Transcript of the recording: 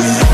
Yes.